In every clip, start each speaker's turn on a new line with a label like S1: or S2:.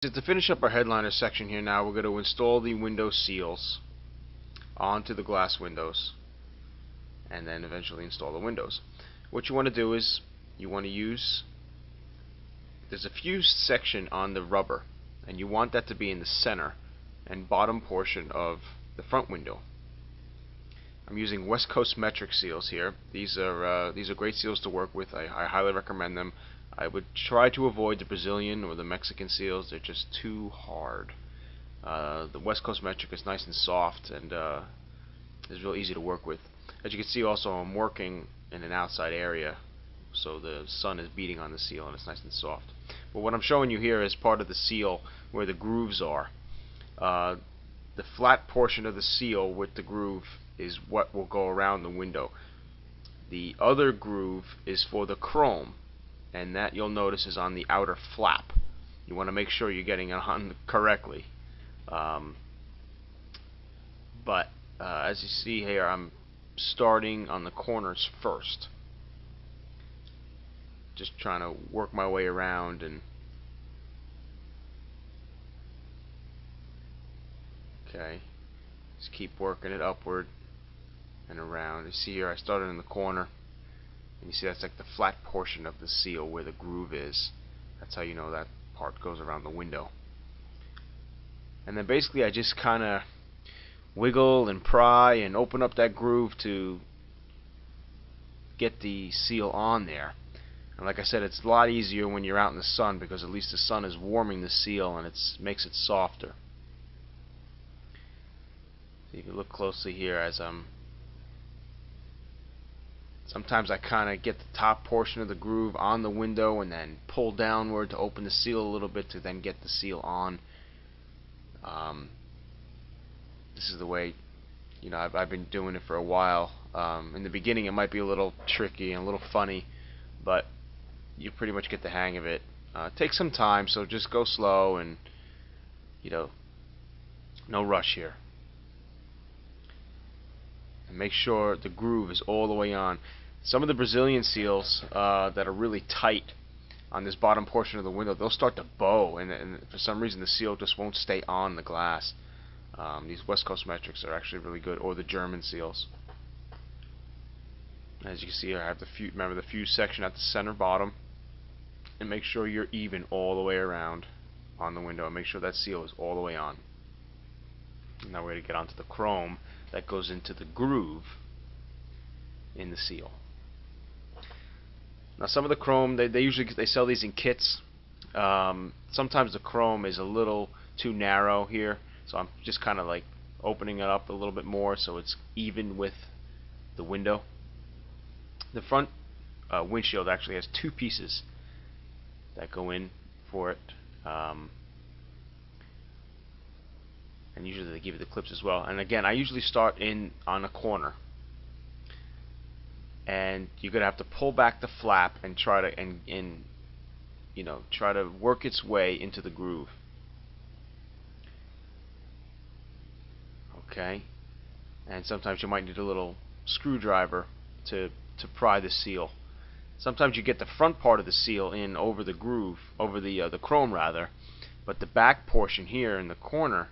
S1: To finish up our headliner section here now, we're going to install the window seals onto the glass windows and then eventually install the windows. What you want to do is you want to use there's a fused section on the rubber and you want that to be in the center and bottom portion of the front window. I'm using West Coast metric seals here. These are uh, these are great seals to work with. I, I highly recommend them. I would try to avoid the Brazilian or the Mexican seals. They're just too hard. Uh, the West Coast metric is nice and soft and uh, is real easy to work with. As you can see also I'm working in an outside area so the sun is beating on the seal and it's nice and soft. But what I'm showing you here is part of the seal where the grooves are. Uh, the flat portion of the seal with the groove is what will go around the window. The other groove is for the chrome and that you'll notice is on the outer flap. You want to make sure you're getting it on correctly. Um, but uh, as you see here I'm starting on the corners first just trying to work my way around and okay just keep working it upward and around you see here I started in the corner and you see that's like the flat portion of the seal where the groove is. That's how you know that part goes around the window. And then basically I just kinda wiggle and pry and open up that groove to get the seal on there. And like I said, it's a lot easier when you're out in the sun because at least the sun is warming the seal and it makes it softer. So you can look closely here as I'm Sometimes I kind of get the top portion of the groove on the window and then pull downward to open the seal a little bit to then get the seal on. Um, this is the way, you know, I've, I've been doing it for a while. Um, in the beginning it might be a little tricky and a little funny, but you pretty much get the hang of it. Uh, take some time, so just go slow and you know, no rush here. And make sure the groove is all the way on. Some of the Brazilian seals uh, that are really tight on this bottom portion of the window, they'll start to bow, and, and for some reason the seal just won't stay on the glass. Um, these West Coast metrics are actually really good, or the German seals. As you can see, I have the fuse, remember the fuse section at the center bottom and make sure you're even all the way around on the window and make sure that seal is all the way on. Now we're going to get onto the chrome that goes into the groove in the seal. Now some of the chrome, they, they usually they sell these in kits. Um, sometimes the chrome is a little too narrow here, so I'm just kind of like opening it up a little bit more so it's even with the window. The front uh, windshield actually has two pieces that go in for it. Um, and usually they give you the clips as well. And again, I usually start in on a corner. And you're gonna have to pull back the flap and try to and, and you know try to work its way into the groove. Okay, and sometimes you might need a little screwdriver to to pry the seal. Sometimes you get the front part of the seal in over the groove, over the uh, the chrome rather, but the back portion here in the corner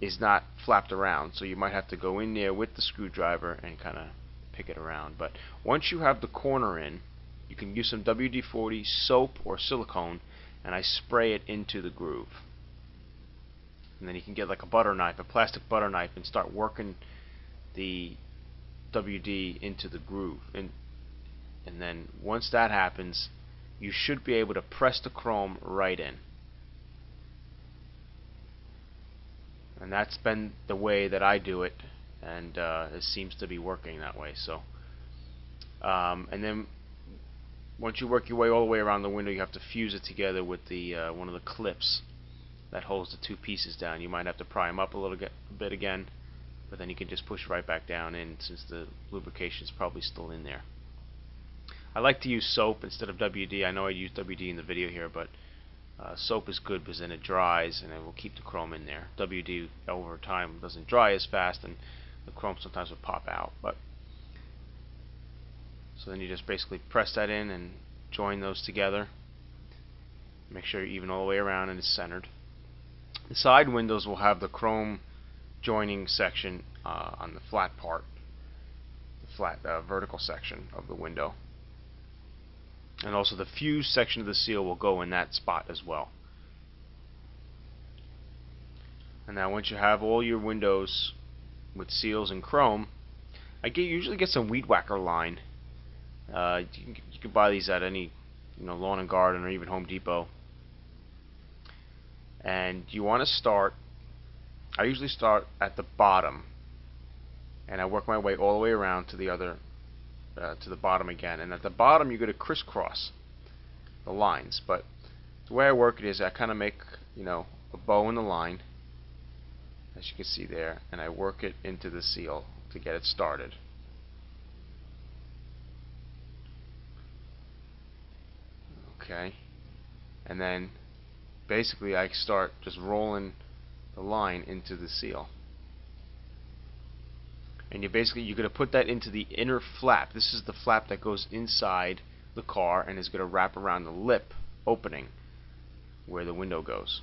S1: is not flapped around, so you might have to go in there with the screwdriver and kind of pick it around. But once you have the corner in, you can use some WD-40 soap or silicone, and I spray it into the groove. And then you can get like a butter knife, a plastic butter knife, and start working the WD into the groove. And and then once that happens you should be able to press the chrome right in and that's been the way that I do it and uh, it seems to be working that way so um, and then once you work your way all the way around the window you have to fuse it together with the uh, one of the clips that holds the two pieces down you might have to pry them up a little bit again but then you can just push right back down in since the lubrication is probably still in there I like to use soap instead of WD. I know I used WD in the video here, but uh, soap is good because then it dries and it will keep the chrome in there. WD over time doesn't dry as fast and the chrome sometimes will pop out. But So then you just basically press that in and join those together Make sure you're even all the way around and it's centered. The side windows will have the chrome joining section uh, on the flat part, the flat uh, vertical section of the window. And also the fuse section of the seal will go in that spot as well. And now once you have all your windows with seals and chrome, I get usually get some weed whacker line. Uh, you, can, you can buy these at any you know lawn and garden or even Home Depot. And you want to start. I usually start at the bottom, and I work my way all the way around to the other uh, to the bottom again. And at the bottom, you're going to crisscross the lines. But the way I work it is I kind of make you know a bow in the line as you can see there and I work it into the seal to get it started. Okay. And then basically I start just rolling the line into the seal. And you basically you're going to put that into the inner flap. This is the flap that goes inside the car and is going to wrap around the lip opening where the window goes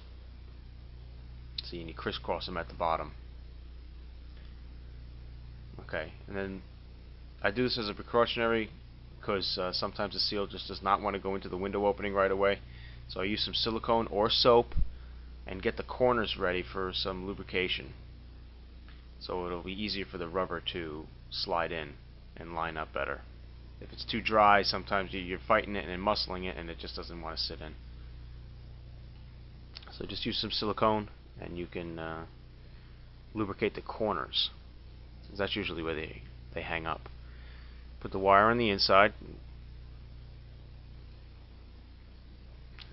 S1: See, and you crisscross them at the bottom. Okay, and then I do this as a precautionary because uh, sometimes the seal just does not want to go into the window opening right away. So I use some silicone or soap and get the corners ready for some lubrication. So it'll be easier for the rubber to slide in and line up better. If it's too dry, sometimes you're fighting it and muscling it and it just doesn't want to sit in. So just use some silicone and you can uh, lubricate the corners. That's usually where they, they hang up. Put the wire on the inside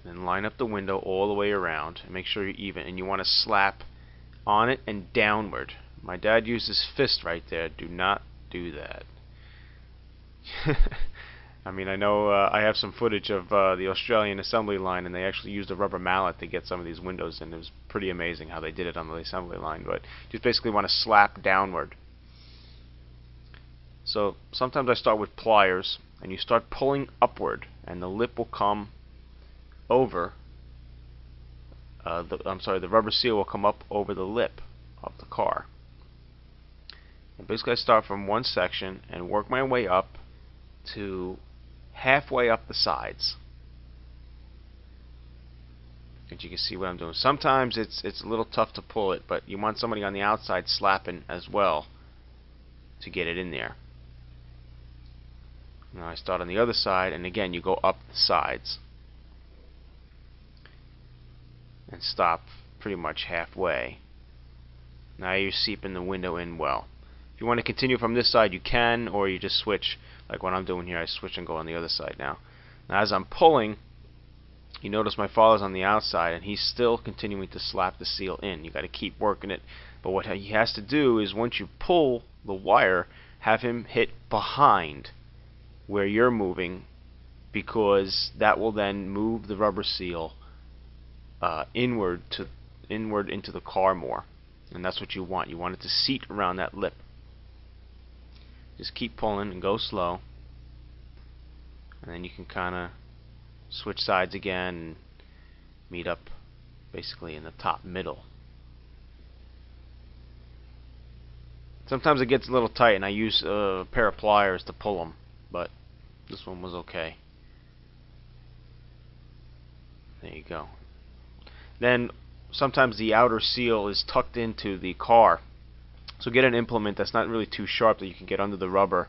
S1: and line up the window all the way around and make sure you're even and you want to slap on it and downward. My dad used his fist right there. Do not do that. I mean, I know uh, I have some footage of uh, the Australian assembly line, and they actually used a rubber mallet to get some of these windows, and it was pretty amazing how they did it on the assembly line. But you just basically want to slap downward. So sometimes I start with pliers, and you start pulling upward, and the lip will come over. Uh, the, I'm sorry, the rubber seal will come up over the lip of the car. And basically, I start from one section and work my way up to halfway up the sides. And you can see what I'm doing. Sometimes it's it's a little tough to pull it, but you want somebody on the outside slapping as well to get it in there. Now I start on the other side, and again you go up the sides and stop pretty much halfway. Now you're seeping the window in well. If you want to continue from this side, you can, or you just switch like what I'm doing here I switch and go on the other side now. Now as I'm pulling you notice my father's on the outside and he's still continuing to slap the seal in. You got to keep working it. But what he has to do is once you pull the wire have him hit behind where you're moving because that will then move the rubber seal uh, inward to inward into the car more. And that's what you want. You want it to seat around that lip just keep pulling and go slow. And then you can kind of switch sides again and meet up basically in the top middle. Sometimes it gets a little tight and I use a pair of pliers to pull them but this one was okay. There you go. Then sometimes the outer seal is tucked into the car so get an implement that's not really too sharp that you can get under the rubber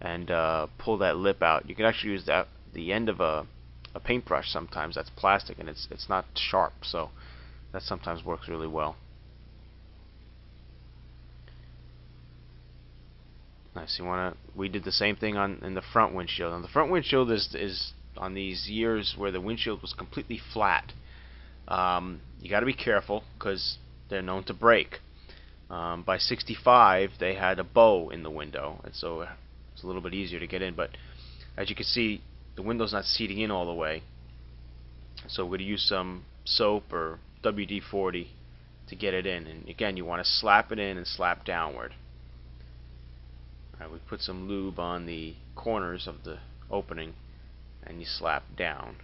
S1: and uh, pull that lip out. You can actually use that the end of a, a paintbrush sometimes that's plastic and it's it's not sharp so that sometimes works really well. Nice. You wanna? We did the same thing on in the front windshield. On the front windshield is is on these years where the windshield was completely flat. Um, you got to be careful because they're known to break. Um, by 65, they had a bow in the window, and so it's a little bit easier to get in. But as you can see, the window's not seating in all the way. So we're going to use some soap or WD-40 to get it in. And again, you want to slap it in and slap downward. We put some lube on the corners of the opening and you slap down.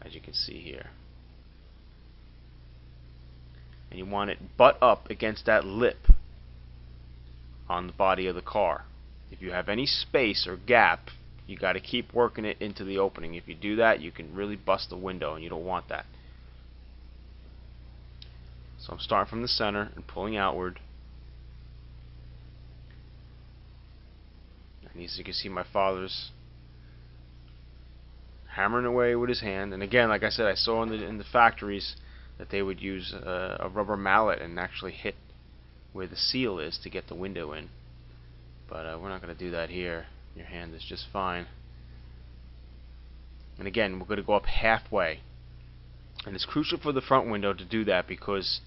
S1: as you can see here. And you want it butt up against that lip on the body of the car. If you have any space or gap, you got to keep working it into the opening. If you do that, you can really bust the window, and you don't want that. So I'm starting from the center and pulling outward. And as you can see, my father's hammering away with his hand. And again, like I said, I saw in the in the factories that they would use a, a rubber mallet and actually hit where the seal is to get the window in. But uh, we're not going to do that here. Your hand is just fine. And again, we're going to go up halfway. And it's crucial for the front window to do that because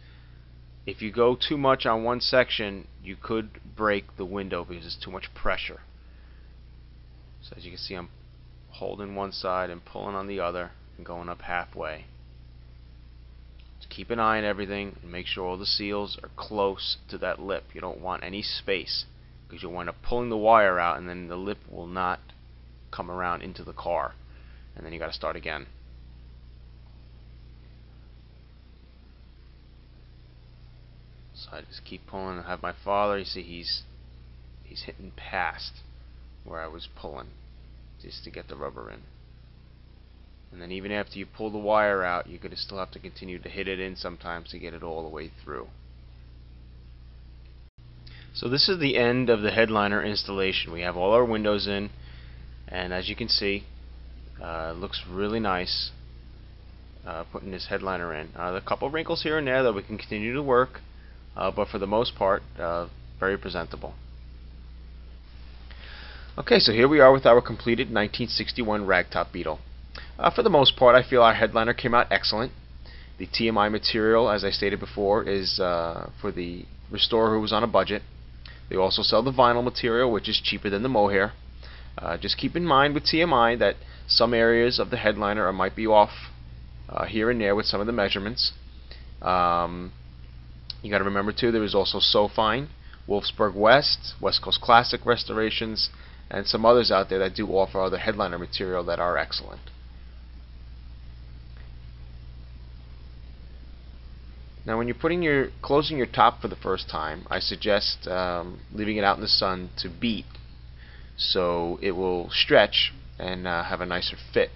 S1: if you go too much on one section, you could break the window because there's too much pressure. So as you can see, I'm holding one side and pulling on the other and going up halfway. Keep an eye on everything and make sure all the seals are close to that lip. You don't want any space because you'll wind up pulling the wire out and then the lip will not come around into the car and then you got to start again. So I just keep pulling and have my father, you see he's he's hitting past where I was pulling just to get the rubber in. And then even after you pull the wire out, you're going to still have to continue to hit it in sometimes to get it all the way through. So this is the end of the headliner installation. We have all our windows in, and as you can see, uh, looks really nice uh, putting this headliner in. Uh, a couple wrinkles here and there that we can continue to work, uh, but for the most part, uh, very presentable. Okay, so here we are with our completed 1961 ragtop Beetle. Uh, for the most part, I feel our headliner came out excellent. The TMI material, as I stated before, is uh, for the restorer who was on a budget. They also sell the vinyl material, which is cheaper than the mohair. Uh, just keep in mind with TMI that some areas of the headliner might be off uh, here and there with some of the measurements. Um, you got to remember too, there is also Sew Fine, Wolfsburg West, West Coast Classic Restorations, and some others out there that do offer other headliner material that are excellent. Now when you're putting your closing your top for the first time, I suggest um, leaving it out in the sun to beat so it will stretch and uh, have a nicer fit.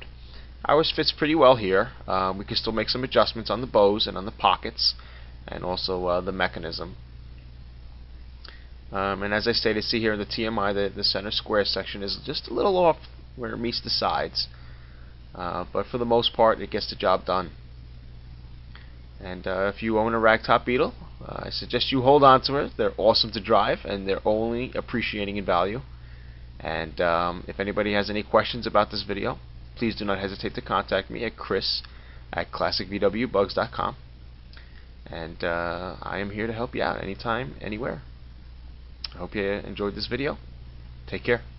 S1: Ours fits pretty well here. Uh, we can still make some adjustments on the bows and on the pockets and also uh, the mechanism. Um, and as I stated, see here in the TMI, the, the center square section is just a little off where it meets the sides. Uh, but for the most part, it gets the job done. And uh, if you own a ragtop Beetle, uh, I suggest you hold on to it. They're awesome to drive, and they're only appreciating in value. And um, if anybody has any questions about this video, please do not hesitate to contact me at chris at classicvwbugs.com. And uh, I am here to help you out anytime, anywhere. I hope you enjoyed this video. Take care.